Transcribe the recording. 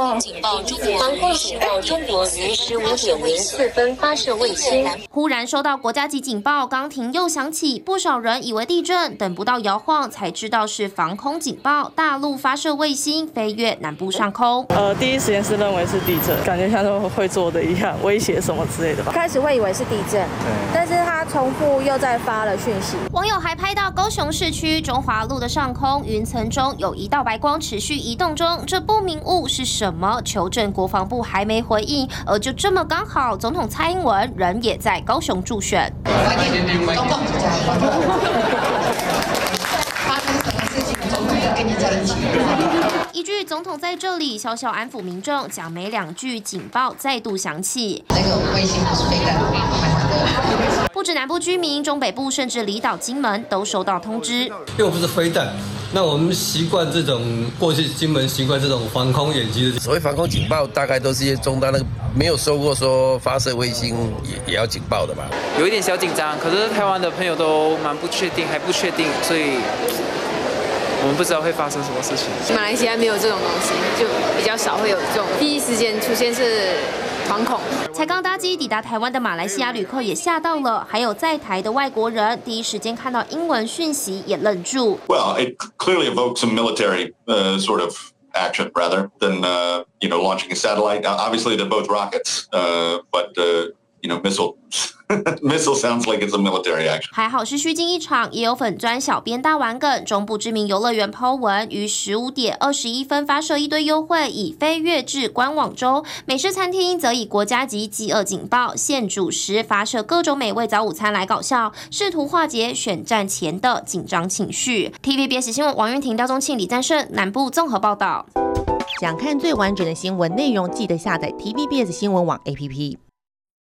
防空警报中国于十五点零四分发射卫星。忽然收到国家级警报，刚停又响起，不少人以为地震，等不到摇晃才知道是防空警报，大陆发射卫星飞越南部上空。呃，第一时间是认为是地震，感觉像是会做的一样，威胁什么之类的吧。开始会以为是地震，对但是他重复又再发了讯息。网友还拍到高雄市区中华路的上空，云层中有一道白光持续移动中，这不明物是什么？求证国防部还没回应，而就这么刚好，总统蔡英文人也在高雄助选。一句“总统在这里”，小小安抚民众，讲没两句，警报再度响起。那个卫星不是飞弹，不止南部居民，中北部甚至离岛金门都收到通知。又不是飞弹，那我们习惯这种过去金门习惯这种防空演习的。所谓防空警报，大概都是一些中单那个没有收过说发射卫星也也要警报的吧？有一点小紧张，可是台湾的朋友都蛮不确定，还不确定，所以。我们不知道会发生什么事情。马来西亚没有这种东西，就比较少会有这种第一时间出现是惶恐。才刚搭机抵达台湾的马来西亚旅客也吓到了，还有在台的外国人，第一时间看到英文讯息也愣住。Well, it clearly evokes some military uh, sort of action rather than uh, you know launching a satellite. Obviously, they're both rockets, uh, but uh, you know missile. Missile sounds like it's a military action。还好是虚惊一场，也有粉砖小编大玩梗。中部知名游乐园抛文于十五点二十一分发射一堆优惠，已飞跃至官网中。美式餐厅则以国家级饥饿警报，现主食发射各种美味早午餐来搞笑，试图化解选战前的紧张情绪。TVBS 新闻王云婷、廖宗庆、李赞胜南部综合报道。想看最完整的新闻内容，记得下载 TVBS 新闻网 APP。